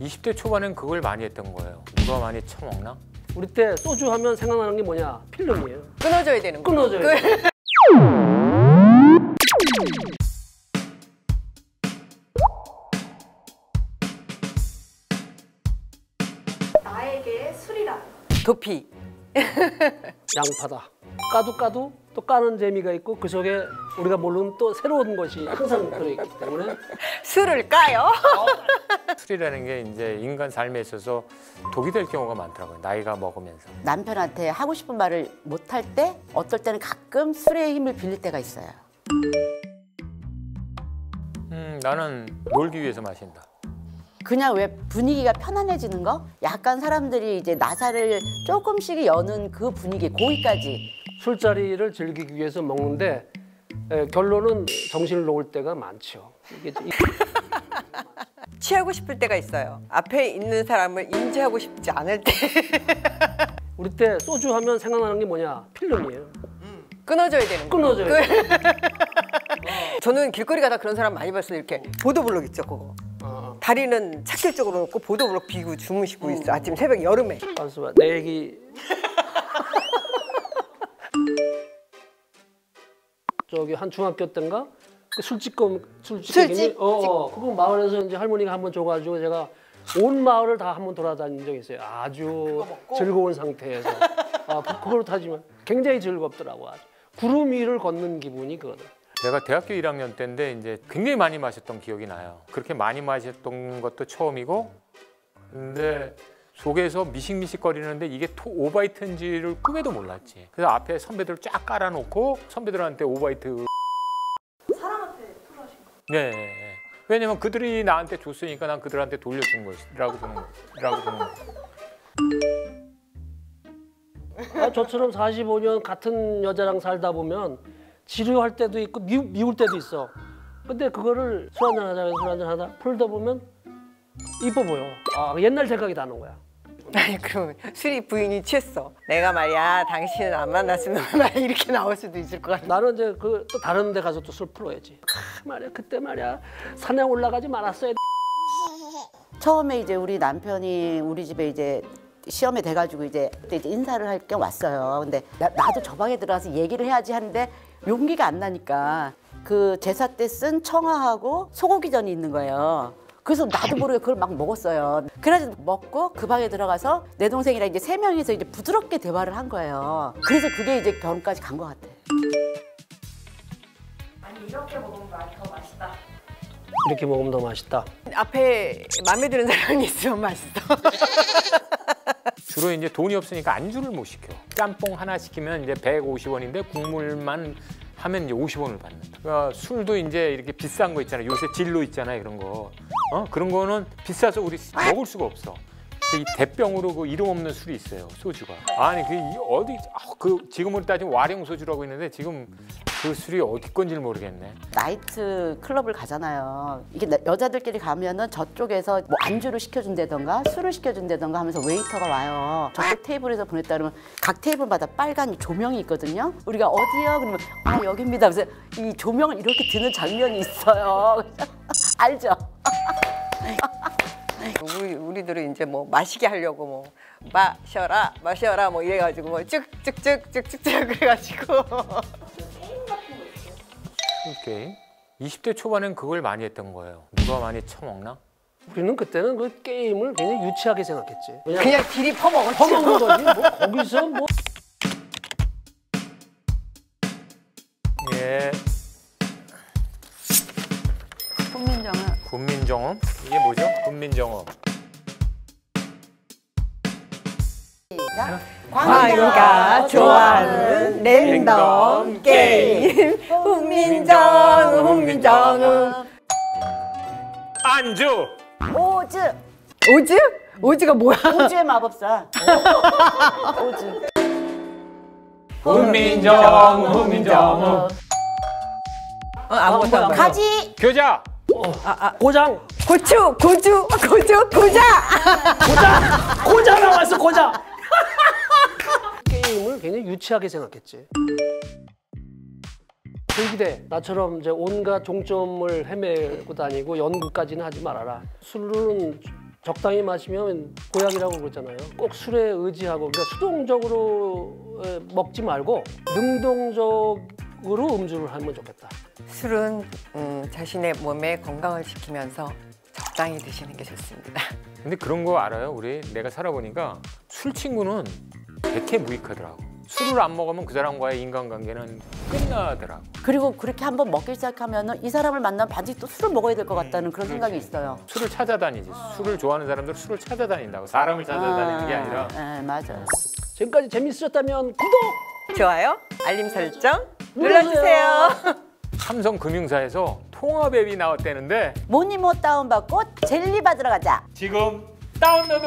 20대 초반엔 그걸 많이 했던 거예요. 누가 많이 처먹나? 우리 때 소주 하면 생각나는 게 뭐냐? 필름이에요. 끊어줘야 되는 거. 끊어져요. 그- 나에게 술이란 도피. 양파다. 까도 까도 또 까는 재미가 있고 그 속에 우리가 모르는 또 새로운 것이 항상 들어있기 때문에 술을 까요. 술이라는 게 이제 인간 삶에 있어서 독이 될 경우가 많더라고요. 나이가 먹으면서. 남편한테 하고 싶은 말을 못 할 때 어떨 때는 가끔 술의 힘을 빌릴 때가 있어요. 음, 나는 놀기 위해서 마신다. 그냥 왜 분위기가 편안해지는 거? 약간 사람들이 이제 나사를 조금씩 여는 그 분위기, 고기까지. 술자리를 즐기기 위해서 먹는데 에, 결론은 정신을 놓을 때가 많죠. 이게 이- 취하고 싶을 때가 있어요. 앞에 있는 사람을 인지하고 싶지 않을 때 우리 때 소주 하면 생각나는 게 뭐냐? 필름이에요. 끊어줘야 되는 거. 끊어져요. 저는 길거리 가다 그런 사람 많이 봤어요. 이렇게 보도블록 있죠, 그거. 어, 다리는 차길 쪽으로 놓고 보도블록 비고 주무시고 있어. 아침 새벽 여름에. 봐. 내 얘기 저기 한 중학교 때인가 그 술집금 술집금이 술집? 어, 어 그거 마을에서 이제 할머니가 한번 줘가지고 제가 온 마을을 다 한번 돌아다닌 적이 있어요. 아주 즐거운 상태에서 아 그- 그걸 타지만 굉장히 즐겁더라고 아주 구름 위를 걷는 기분이 그거는. 제가 대학교 1학년 때인데 이제 굉장히 많이 마셨던 기억이 나요. 그렇게 많이 마셨던 것도 처음이고, 근데 속에서 미식미식거리는데 이게 토 오바이트인지를 꿈에도 몰랐지. 그래서 앞에 선배들 쫙 깔아놓고 선배들한테 오바이트. 사람한테 토로하신 거 네. 네, 네. 왜냐면 그들이 나한테 줬으니까 난 그들한테 돌려준 것이라고 보는 거라고 보는 거. 아, 저처럼 45년 같은 여자랑 살다 보면 지루할 때도 있고 미, 미울 때도 있어. 근데 그거를 술 한잔 하자 술 한잔 하다 풀다 보면 이뻐 보여. 아 옛날 생각이 나는 거야. 아니 그럼 술이 부인이 취했어. 내가 말이야 당신을 안 만났으면 막 이렇게 나올 수도 있을 것 같아. 나는 이제 그 또 다른 데 가서 또 술 풀어야지. 아, 말이야 그때 말이야 산에 올라가지 말았어야 돼. 처음에 이제 우리 남편이 우리 집에 이제 시험에 돼가지고 이제 그때 이제 인사를 할 겸 왔어요. 근데 나, 나도 저 방에 들어가서 얘기를 해야지 하는데 용기가 안 나니까 그 제사 때 쓴 청아하고 소고기전이 있는 거예요. 그래서 나도 모르게 그걸 막 먹었어요. 그래서 먹고 그 방에 들어가서 내 동생이랑 이제 세 명이서 이제 부드럽게 대화를 한 거예요. 그래서 그게 이제 결혼까지 간 것 같아. 아니 이렇게 먹으면 더 맛있다 이렇게 먹으면 더 맛있다. 앞에 마음에 드는 사람이 있으면 맛있어. 주로 이제 돈이 없으니까 안주를 못 시켜. 짬뽕 하나 시키면 이제 150원인데 국물만 하면 이제 50원을 받는다. 그러니까 술도 이제 이렇게 비싼 거 있잖아요. 요새 진로 있잖아요. 그런 거. 어? 그런 거는 비싸서 우리 먹을 수가 없어. 이 대병으로 그 이름 없는 술이 있어요. 소주가. 아니 그 이- 어디 아, 그 지금으로 따지면 와룡 소주라고 있는데 지금 그 술이 어디 건지를 모르겠네. 나이트 클럽을 가잖아요. 이게 나- 여자들끼리 가면은 저쪽에서 뭐 안주를 시켜준다던가 술을 시켜준다던가 하면서 웨이터가 와요. 저쪽 테이블에서 보냈다 그러면 각 테이블마다 빨간 조명이 있거든요. 우리가 어디요? 그러면 아 여기입니다. 그래서 이 조명을 이렇게 드는 장면이 있어요. 알죠? 우리 우리들은 이제 뭐 마시게 하려고 뭐 마셔라 마셔라 뭐 이래가지고 뭐 쭉쭉쭉 쭉쭉쭉 그래가지고 술 게임. 20대 초반엔 그걸 많이 했던 거예요. 누가 많이 처먹나? 우리는 그때는 그 게임을 굉장히 유치하게 생각했지. 그냥 그냥 딜이 퍼먹었지. 퍼먹는 거지. 뭐 거기서 뭐 예. 군민정음? 이게 뭐죠? 군민정음. 광희가 좋아하는 랜덤 게임 훈민정 훈민정음 안주! 오즈 오즈? 오즈가 뭐야? 오즈의 마법사. 오즈. 군민정, 훈민정음. 어, 아무것도 안. 가지. 교자! 고장 고추 고주 고주 고자 고자 나왔어 고자. 게임을 굉장히 유치하게 생각했지. 불기대 나처럼 이제 온갖 종점을 헤매고 다니고 연구까지는 하지 말아라. 술은 적당히 마시면 보약이라고 그러잖아요. 꼭 술에 의지하고 그러니까 수동적으로 에, 먹지 말고 능동적으로 음주를 하면 좋겠다. 술은 음, 자신의 몸의 건강을 지키면서 적당히 드시는 게 좋습니다. 근데 그런 거 알아요? 우리 내가 살아보니까 술 친구는 백해 무익하더라고. 술을 안 먹으면 그 사람과의 인간관계는 끝나더라고. 그리고 그렇게 한번 먹기 시작하면은 이 사람을 만나면 반드시 또 술을 먹어야 될 것 같다는 그런 생각이 있어요. 술을 찾아다니지. 술을 좋아하는 사람들은 술을 찾아다닌다고. 사람을 찾아다니는 게 아니라. 네, 맞아요. 지금까지 재밌으셨다면 구독! 좋아요, 알림 설정 눌러주세요. 삼성금융사에서 통화맵이 나왔다는데 뭐니 뭐 다운받고 젤리 받으러 가자. 지금 다운로드!